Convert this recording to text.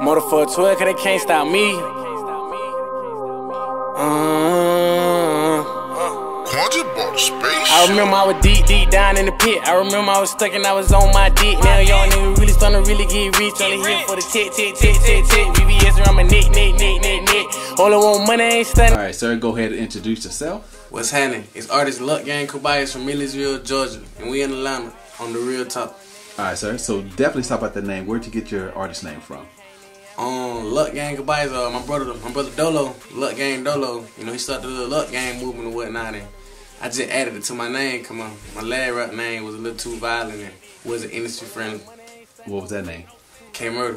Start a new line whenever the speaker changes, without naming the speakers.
Motor for a 12, cause they can't stop me. Uh,
Quantum bought a space.
I remember I was deep, deep down in the pit. I remember I was stuck and I was on my dick. Now y'all niggas really starting to really get rich. Only here for the tick, tick, tick, tick, tick. VVS around my neck, neck, neck, neck, neck. All I want money ain't stunning.
All right, sir, go ahead and introduce yourself.
What's happening? It's artist Luck Gang Kibias from Milledgeville, Georgia, and we in Atlanta on the real talk.
All right, sir. So definitely talk about the name. Where'd you get your artist name from?
Luck Gang Kibias, uh, my brother, my brother Dolo, Luck Gang Dolo. You know, he started the Luck Gang movement and whatnot, and I just added it to my name. Come on, my last rap name was a little too violent and wasn't industry friendly.
What was that name?
K Murder.